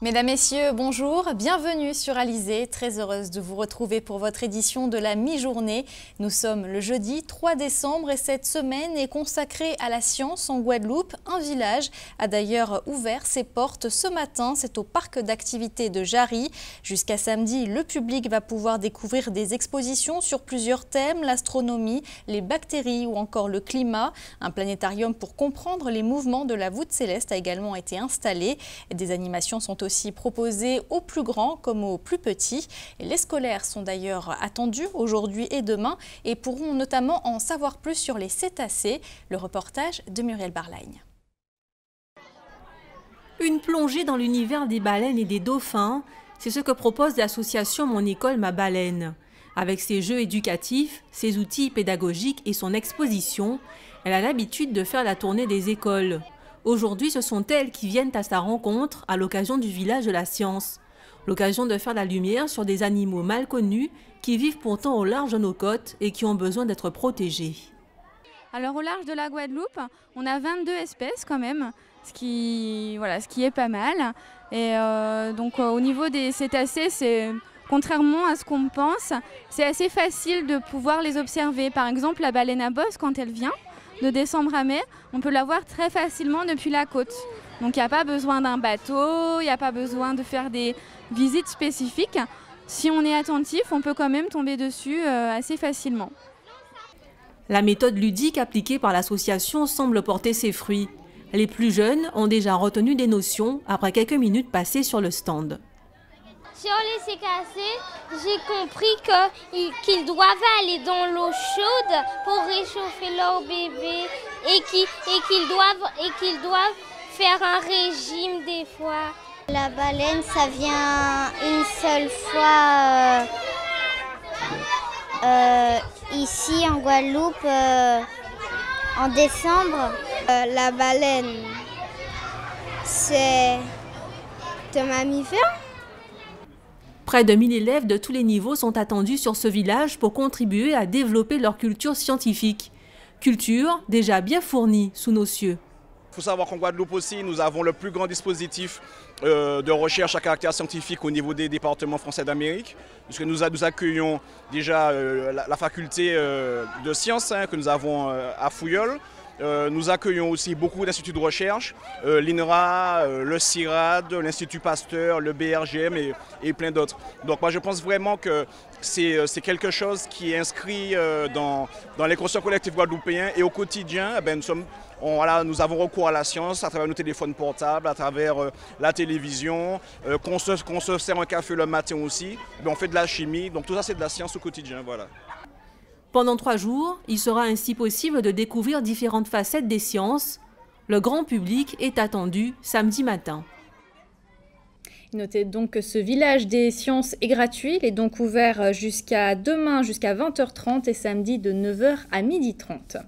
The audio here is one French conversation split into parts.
Mesdames, Messieurs, bonjour, bienvenue sur Alizé. Très heureuse de vous retrouver pour votre édition de la mi-journée. Nous sommes le jeudi 3 décembre et cette semaine est consacrée à la science en Guadeloupe. Un village a d'ailleurs ouvert ses portes ce matin. C'est au parc d'activités de Jarry. Jusqu'à samedi, le public va pouvoir découvrir des expositions sur plusieurs thèmes, l'astronomie, les bactéries ou encore le climat. Un planétarium pour comprendre les mouvements de la voûte céleste a également été installé. Des animations sont aussi proposés aux plus grands comme aux plus petits. les scolaires sont d'ailleurs attendus aujourd'hui et demain et pourront notamment en savoir plus sur les cétacés. Le reportage de Muriel Barlagne. Une plongée dans l'univers des baleines et des dauphins, c'est ce que propose l'association Mon École, Ma Baleine. Avec ses jeux éducatifs, ses outils pédagogiques et son exposition, elle a l'habitude de faire la tournée des écoles. Aujourd'hui, ce sont elles qui viennent à sa rencontre à l'occasion du village de la science. L'occasion de faire la lumière sur des animaux mal connus qui vivent pourtant au large de nos côtes et qui ont besoin d'être protégés. Alors au large de la Guadeloupe, on a 22 espèces quand même, ce qui, voilà, ce qui est pas mal. Et euh, donc euh, au niveau des cétacés, c'est contrairement à ce qu'on pense, c'est assez facile de pouvoir les observer. Par exemple, la baleine à bosse, quand elle vient, de décembre à mai, on peut la voir très facilement depuis la côte. Donc il n'y a pas besoin d'un bateau, il n'y a pas besoin de faire des visites spécifiques. Si on est attentif, on peut quand même tomber dessus euh, assez facilement. La méthode ludique appliquée par l'association semble porter ses fruits. Les plus jeunes ont déjà retenu des notions après quelques minutes passées sur le stand. Sur les cétacés, j'ai compris qu'ils doivent aller dans l'eau chaude pour réchauffer leur bébé et qu'ils doivent, doivent faire un régime des fois. La baleine, ça vient une seule fois euh, euh, ici en Guadeloupe euh, en décembre. la baleine, c'est un mammifère Près de 1000 élèves de tous les niveaux sont attendus sur ce village pour contribuer à développer leur culture scientifique. Culture déjà bien fournie sous nos cieux. Il faut savoir qu'en Guadeloupe aussi, nous avons le plus grand dispositif euh, de recherche à caractère scientifique au niveau des départements français d'Amérique, puisque nous, accueillons déjà euh, la, faculté euh, de sciences hein, que nous avons à Fouilleul, euh, nous accueillons aussi beaucoup d'instituts de recherche, euh, l'INRA, euh, le CIRAD, l'Institut Pasteur, le BRGM et, plein d'autres. Donc moi je pense vraiment que c'est quelque chose qui est inscrit dans, dans les consciences collectifs guadeloupéens et au quotidien, eh ben, nous, sommes, voilà, nous avons recours à la science à travers nos téléphones portables, à travers la télévision, qu'on se, se, sert un café le matin aussi, on fait de la chimie, donc tout ça c'est de la science au quotidien. Voilà. Pendant trois jours, il sera ainsi possible de découvrir différentes facettes des sciences. Le grand public est attendu samedi matin. Notez donc que ce village des sciences est gratuit. Il est donc ouvert jusqu'à demain, jusqu'à 20h30 et samedi de 9h à 12h30.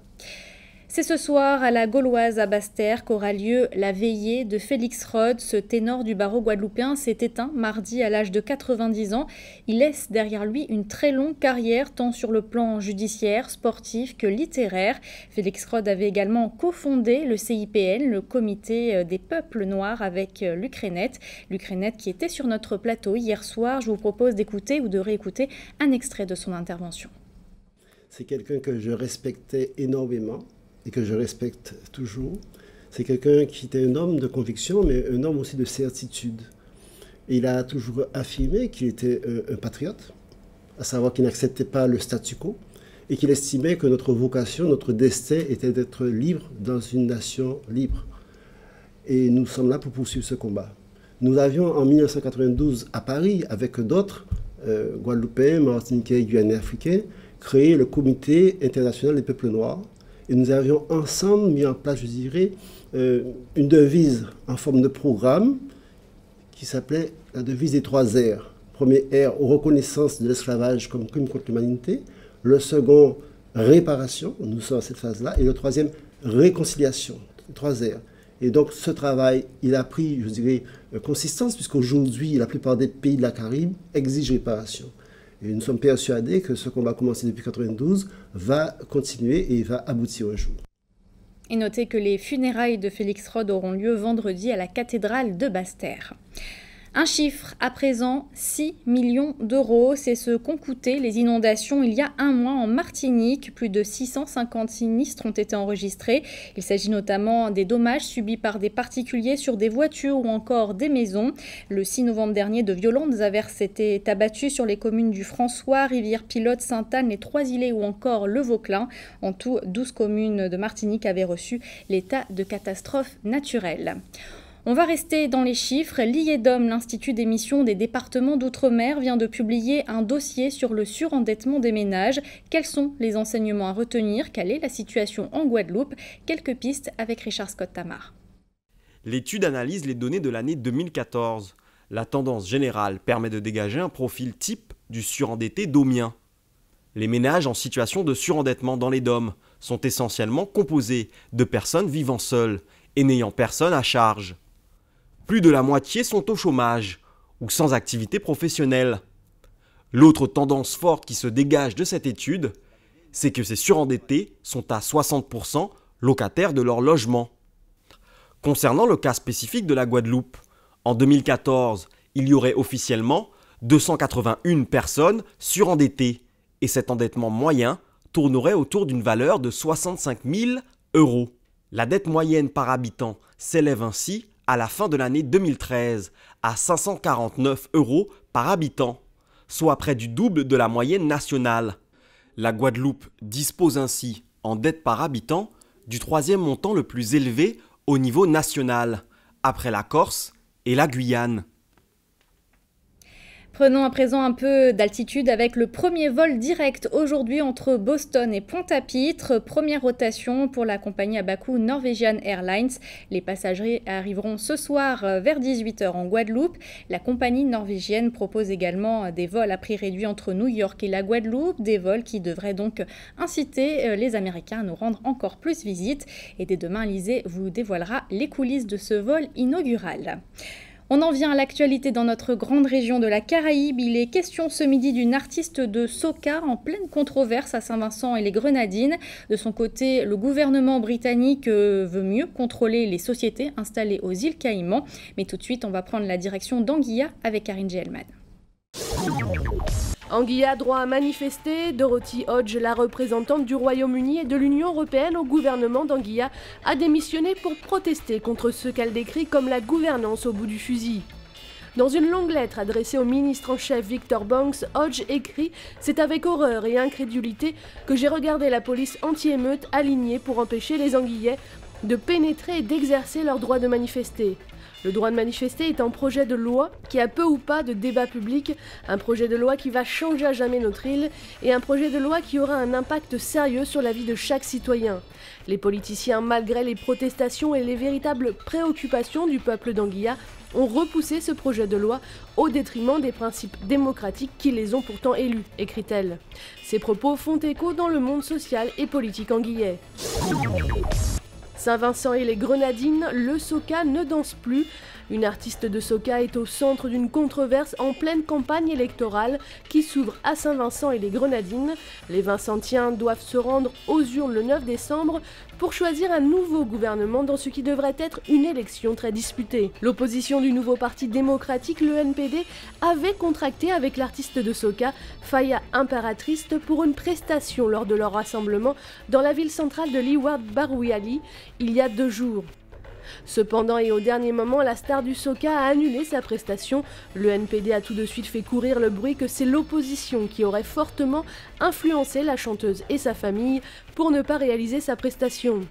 C'est ce soir à la Gauloise à Bastère qu'aura lieu la veillée de Félix Rode. Ce ténor du barreau guadeloupéen s'est éteint mardi à l'âge de 90 ans. Il laisse derrière lui une très longue carrière tant sur le plan judiciaire, sportif que littéraire. Félix Rode avait également cofondé le CIPN, le comité euh, des peuples noirs avec euh, l'Ukrainette. L'Ukrainette qui était sur notre plateau hier soir. Je vous propose d'écouter ou de réécouter un extrait de son intervention. C'est quelqu'un que je respectais énormément et que je respecte toujours, c'est quelqu'un qui était un homme de conviction, mais un homme aussi de certitude. il a toujours affirmé qu'il était un, patriote, à savoir qu'il n'acceptait pas le statu quo, et qu'il estimait que notre vocation, notre destin était d'être libre dans une nation libre. Et nous sommes là pour poursuivre ce combat. Nous avions en 1992 à Paris, avec d'autres euh, Guadeloupéens, Martiniquais, Guyanais, Africains, créé le Comité international des peuples noirs, et nous avions ensemble mis en place, je dirais, euh, une devise en forme de programme qui s'appelait la devise des trois R. Premier R, reconnaissance de l'esclavage comme crime contre l'humanité. Le second, réparation, nous sommes à cette phase-là. Et le troisième, réconciliation, trois R. Et donc ce travail, il a pris, je dirais, euh, consistance, puisqu'aujourd'hui, la plupart des pays de la Caraïbe exigent réparation. Et nous sommes persuadés que ce qu'on va commencer depuis 1992 va continuer et va aboutir un jour. Et notez que les funérailles de Félix Rode auront lieu vendredi à la cathédrale de Basse-Terre. Un chiffre à présent, 6 millions d'euros. C'est ce qu'ont coûté les inondations il y a un mois en Martinique. Plus de 650 sinistres ont été enregistrés. Il s'agit notamment des dommages subis par des particuliers sur des voitures ou encore des maisons. Le 6 novembre dernier, de violentes averses étaient abattues sur les communes du François, Rivière-Pilote, Sainte-Anne, les Trois-Îlets ou encore le Vauclin. En tout, 12 communes de Martinique avaient reçu l'état de catastrophe naturelle. On va rester dans les chiffres. L'IEDOM, l'Institut d'émission des départements d'outre-mer, vient de publier un dossier sur le surendettement des ménages. Quels sont les enseignements à retenir? Quelle est la situation en Guadeloupe? Quelques pistes avec Richard Scott Tamar. L'étude analyse les données de l'année 2014. La tendance générale permet de dégager un profil type du surendetté domien. Les ménages en situation de surendettement dans les DOM sont essentiellement composés de personnes vivant seules et n'ayant personne à charge plus de la moitié sont au chômage ou sans activité professionnelle. L'autre tendance forte qui se dégage de cette étude, c'est que ces surendettés sont à 60% locataires de leur logement. Concernant le cas spécifique de la Guadeloupe, en 2014, il y aurait officiellement 281 personnes surendettées et cet endettement moyen tournerait autour d'une valeur de 65 000 euros. La dette moyenne par habitant s'élève ainsi à la fin de l'année 2013 à 549 euros par habitant, soit près du double de la moyenne nationale. La Guadeloupe dispose ainsi, en dette par habitant, du troisième montant le plus élevé au niveau national, après la Corse et la Guyane. Prenons à présent un peu d'altitude avec le premier vol direct aujourd'hui entre Boston et Pointe-à-Pitre. Première rotation pour la compagnie à Bakou Norwegian Airlines. Les passagers arriveront ce soir euh, vers 18h en Guadeloupe. La compagnie norvégienne propose également des vols à prix réduit entre New York et la Guadeloupe. Des vols qui devraient donc inciter euh, les Américains à nous rendre encore plus visite. Et dès demain, Lisée vous dévoilera les coulisses de ce vol inaugural. On en vient à l'actualité dans notre grande région de la Caraïbe. Il est question ce midi d'une artiste de soca en pleine controverse à Saint-Vincent et les Grenadines. De son côté, le gouvernement britannique euh, veut mieux contrôler les sociétés installées aux îles Caïmans. Mais tout de suite, on va prendre la direction d'Anguilla avec Karine Gelman. Anguilla droit à manifester, Dorothy Hodge, la représentante du Royaume-Uni et de l'Union européenne au gouvernement d'Anguilla, a démissionné pour protester contre ce qu'elle décrit comme la gouvernance au bout du fusil. Dans une longue lettre adressée au ministre en chef Victor Banks, Hodge écrit C'est avec horreur et incrédulité que j'ai regardé la police anti-émeute alignée pour empêcher les Anguillais de pénétrer et d'exercer leur droit de manifester. Le droit de manifester est un projet de loi qui a peu ou pas de débat public, un projet de loi qui va changer à jamais notre île et un projet de loi qui aura un impact sérieux sur la vie de chaque citoyen. Les politiciens, malgré les protestations et les véritables préoccupations du peuple d'Anguilla, ont repoussé ce projet de loi au détriment des principes démocratiques qui les ont pourtant élus, écrit-elle. Ces propos font écho dans le monde social et politique anguillais. Saint-Vincent et les Grenadines, le soca ne danse plus. Une artiste de soca est au centre d'une controverse en pleine campagne électorale qui s'ouvre à Saint-Vincent et les Grenadines. Les Vincentiens doivent se rendre aux urnes le 9 décembre pour choisir un nouveau gouvernement dans ce qui devrait être une élection très disputée. L'opposition du nouveau parti démocratique, le NPD, avait contracté avec l'artiste de soca, Faya Imperatrice, pour une prestation lors de leur rassemblement dans la ville centrale de Liward Barouiali il y a deux jours. Cependant, et au dernier moment, la star du Soca a annulé sa prestation. Le NPD a tout de suite fait courir le bruit que c'est l'opposition qui aurait fortement influencé la chanteuse et sa famille pour ne pas réaliser sa prestation.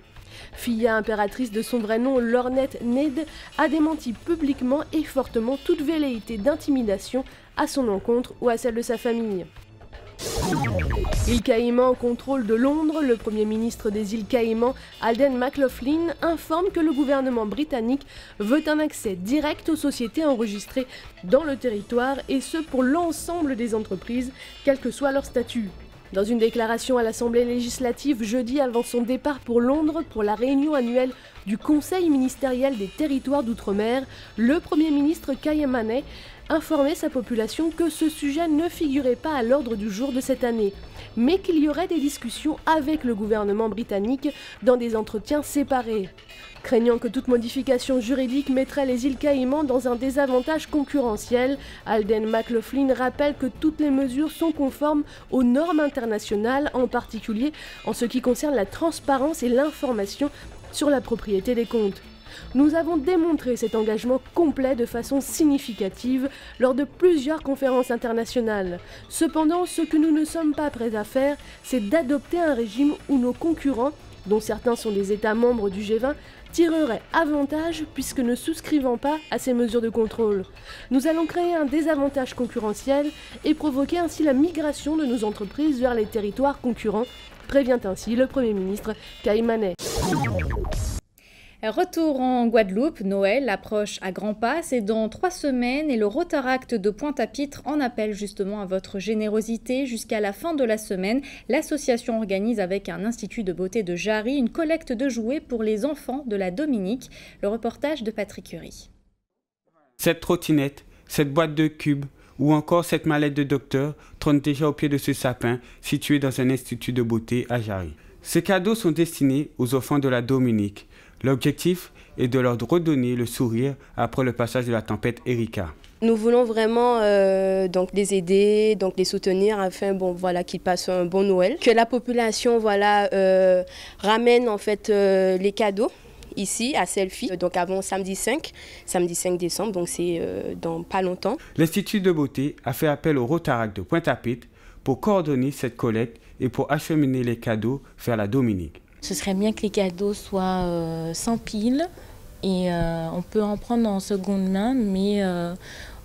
Fille impératrice de son vrai nom, Lornette Ned, a démenti publiquement et fortement toute velléité d'intimidation à son encontre ou à celle de sa famille. Île Caïman contrôle de Londres, le Premier ministre des îles Caïmans, Alden McLaughlin, informe que le gouvernement britannique veut un accès direct aux sociétés enregistrées dans le territoire et ce pour l'ensemble des entreprises, quel que soit leur statut. Dans une déclaration à l'Assemblée législative jeudi avant son départ pour Londres pour la réunion annuelle du Conseil ministériel des territoires d'outre-mer, le Premier ministre Kayamane informé sa population que ce sujet ne figurait pas à l'ordre du jour de cette année, mais qu'il y aurait des discussions avec le gouvernement britannique dans des entretiens séparés. Craignant que toute modification juridique mettrait les îles Caïmans dans un désavantage concurrentiel, Alden McLaughlin rappelle que toutes les mesures sont conformes aux normes internationales, en particulier en ce qui concerne la transparence et l'information sur la propriété des comptes. Nous avons démontré cet engagement complet de façon significative lors de plusieurs conférences internationales. Cependant, ce que nous ne sommes pas prêts à faire, c'est d'adopter un régime où nos concurrents, dont certains sont des États membres du G20, tireraient avantage puisque ne souscrivant pas à ces mesures de contrôle. Nous allons créer un désavantage concurrentiel et provoquer ainsi la migration de nos entreprises vers les territoires concurrents, prévient ainsi le Premier ministre Caïmanais. Retour en Guadeloupe, Noël approche à grands pas, c'est dans trois semaines et le Rotaract de Pointe-à-Pitre en appelle justement à votre générosité. Jusqu'à la fin de la semaine, l'association organise avec un institut de beauté de Jarry une collecte de jouets pour les enfants de la Dominique. Le reportage de Patrick Curie. Cette trottinette, cette boîte de cubes, ou encore cette mallette de docteur trône déjà au pied de ce sapin situé dans un institut de beauté à Jarry. Ces cadeaux sont destinés aux enfants de la Dominique. L'objectif est de leur redonner le sourire après le passage de la tempête Erika. Nous voulons vraiment euh, donc les aider, donc les soutenir afin qu'ils passent un bon Noël, que la population euh, ramène en fait euh, les cadeaux ici à Selfie, donc avant samedi 5, samedi 5 décembre, donc c'est dans pas longtemps. L'Institut de beauté a fait appel au Rotarac de Pointe-à-Pitre pour coordonner cette collecte et pour acheminer les cadeaux vers la Dominique. Ce serait bien que les cadeaux soient euh, sans pile et euh, on peut en prendre en seconde main, mais euh,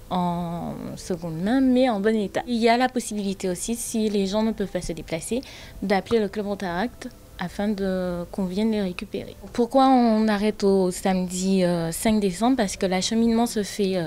en seconde main, mais en bon état. Il y a la possibilité aussi, si les gens ne peuvent pas se déplacer, d'appeler le club Rotaract afin de qu'on vienne les récupérer. Pourquoi on arrête au samedi 5 décembre? Parce que l'acheminement se fait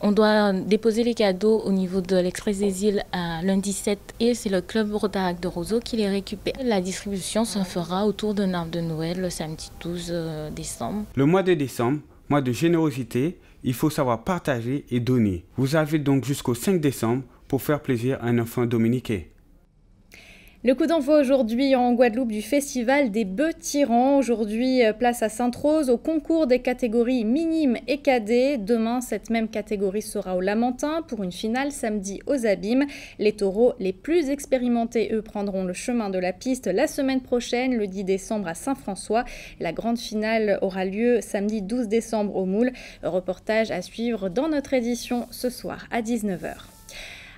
on doit déposer les cadeaux au niveau de l'Express des îles à lundi 7 et c'est le club Rotarac de Roseau qui les récupère. La distribution se fera autour d'un arbre de Noël le samedi 12 euh, décembre. Le mois de décembre, mois de générosité, il faut savoir partager et donner. Vous avez donc jusqu'au 5 décembre pour faire plaisir à un enfant dominicain. Le coup d'envoi aujourd'hui en Guadeloupe du festival des bœufs tyrans. Aujourd'hui, euh, place à Sainte-Rose au concours des catégories minimes et cadets. Demain, cette même catégorie sera au Lamentin pour une finale samedi aux Abîmes. Les taureaux les plus expérimentés, eux, prendront le chemin de la piste la semaine prochaine, le 10 décembre à Saint-François. La grande finale aura lieu samedi 12 décembre au Moule. Reportage à suivre dans notre édition ce soir à 19h.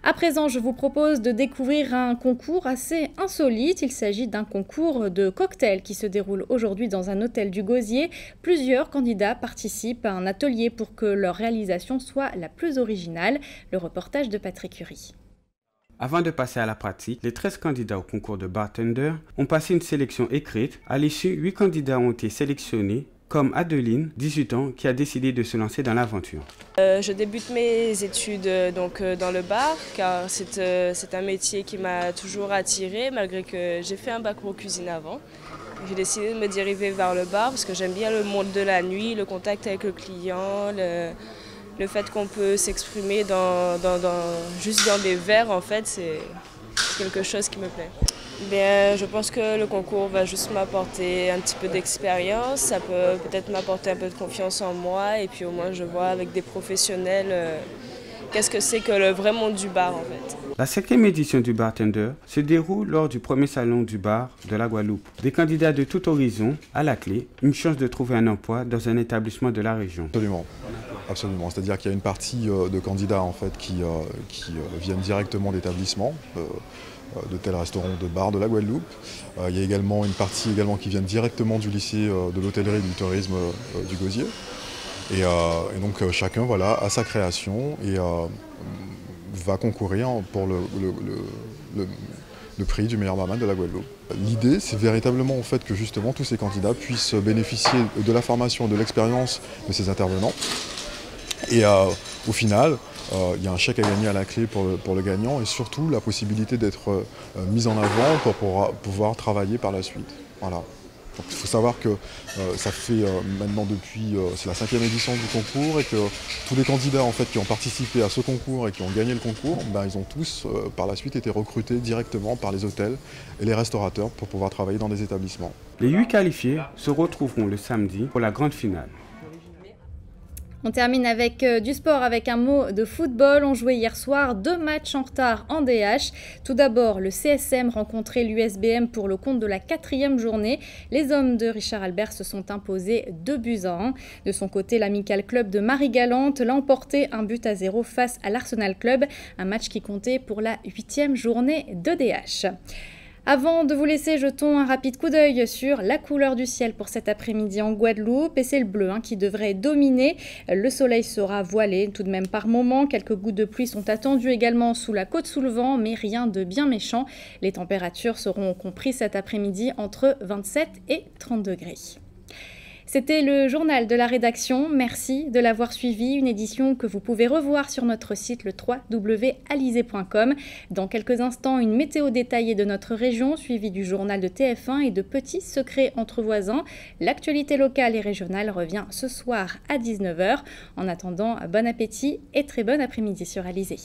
À présent, je vous propose de découvrir un concours assez insolite. Il s'agit d'un concours de cocktails qui se déroule aujourd'hui dans un hôtel du Gosier. Plusieurs candidats participent à un atelier pour que leur réalisation soit la plus originale. Le reportage de Patrick Curie. Avant de passer à la pratique, les 13 candidats au concours de bartender ont passé une sélection écrite. À l'issue, 8 candidats ont été sélectionnés comme Adeline, 18 ans, qui a décidé de se lancer dans l'aventure. Euh, je débute mes études euh, donc, euh, dans le bar, car c'est un métier qui m'a toujours attirée, malgré que j'ai fait un bac pro cuisine avant. J'ai décidé de me dériver vers le bar parce que j'aime bien le monde de la nuit, le contact avec le client, le, fait qu'on peut s'exprimer juste dans des verres, en fait, c'est quelque chose qui me plaît. Bien, je pense que le concours va juste m'apporter un petit peu d'expérience, ça peut peut-être m'apporter un peu de confiance en moi et puis au moins je vois avec des professionnels euh, qu'est-ce que c'est que le vrai monde du bar en fait. La cinquième édition du Bartender se déroule lors du premier salon du bar de la Guadeloupe. Des candidats de tout horizon, à la clé, une chance de trouver un emploi dans un établissement de la région. Absolument. Absolument. C'est-à-dire qu'il y a une partie euh, de candidats en fait qui, euh, qui viennent directement d'établissements euh, de tels restaurants de bar de la Guadeloupe. Euh, il y a également une partie également qui vient directement du lycée euh, de l'hôtellerie et du tourisme du Gosier. Et, donc chacun voilà, a sa création et va concourir pour le, prix du meilleur barman de la Guadeloupe. L'idée, c'est véritablement en fait que justement tous ces candidats puissent bénéficier de la formation de l'expérience de ces intervenants. Et au final, euh, il y a un chèque à gagner à la clé pour le, gagnant et surtout la possibilité d'être euh, mis en avant pour, pouvoir travailler par la suite. Voilà. il faut savoir que ça fait maintenant depuis, c'est la cinquième édition du concours et que tous les candidats en fait qui ont participé à ce concours et qui ont gagné le concours, ben, ils ont tous par la suite été recrutés directement par les hôtels et les restaurateurs pour pouvoir travailler dans des établissements. Les huit qualifiés se retrouveront le samedi pour la grande finale. On termine avec euh, du sport avec un mot de football. On jouait hier soir deux matchs en retard en DH. Tout d'abord, le CSM rencontrait l'USBM pour le compte de la quatrième journée. Les hommes de Richard Albert se sont imposés deux buts à un. De son côté, l'amical club de Marie-Galante l'a emporté un but à zéro face à l'Arsenal Club, un match qui comptait pour la huitième journée de DH. Avant de vous laisser, jetons un rapide coup d'œil sur la couleur du ciel pour cet après-midi en Guadeloupe. Et c'est le bleu hein, qui devrait dominer. Le soleil sera voilé tout de même par moments. Quelques gouttes de pluie sont attendues également sous la côte sous le vent, mais rien de bien méchant. Les températures seront comprises cet après-midi entre 27 et 30 degrés. C'était le journal de la rédaction. Merci de l'avoir suivi. Une édition que vous pouvez revoir sur notre site le www.alizé.com. Dans quelques instants, une météo détaillée de notre région, suivie du journal de TF1 et de petits secrets entre voisins. L'actualité locale et régionale revient ce soir à 19h. En attendant, bon appétit et très bon après-midi sur Alizé.